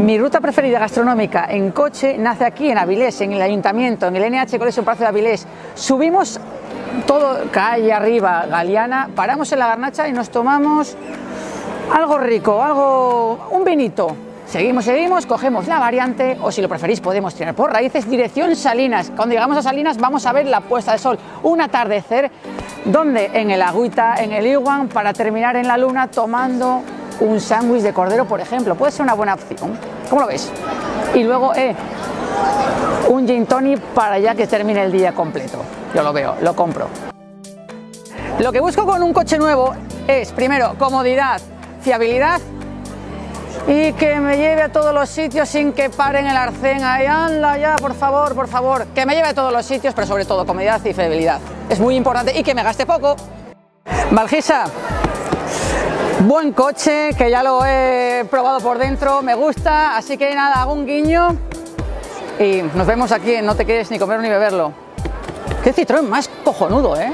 Mi ruta preferida gastronómica en coche nace aquí en Avilés, en el Ayuntamiento, en el NH Colegio Palacio de Avilés. Subimos todo calle arriba, Galeana, paramos en la garnacha y nos tomamos algo rico, algo, un vinito. Seguimos, seguimos, cogemos la variante o si lo preferís podemos tirar por raíces dirección Salinas. Cuando llegamos a Salinas vamos a ver la puesta de sol, un atardecer donde en el agüita, en el Iguan, para terminar en la luna tomando un sándwich de cordero, por ejemplo. Puede ser una buena opción. ¿Cómo lo ves? Y luego, eh, un gin tonic para ya que termine el día completo. Yo lo veo, lo compro. Lo que busco con un coche nuevo es, primero, comodidad, fiabilidad y que me lleve a todos los sitios sin que paren el arcén ahí, anda ya, por favor, por favor, que me lleve a todos los sitios, pero sobre todo comodidad y fiabilidad. Es muy importante y que me gaste poco. Valgisa, buen coche, que ya lo he probado por dentro, me gusta, así que nada, hago un guiño y nos vemos aquí en No te quieres ni comer ni beberlo. Qué Citroën más cojonudo, ¿eh?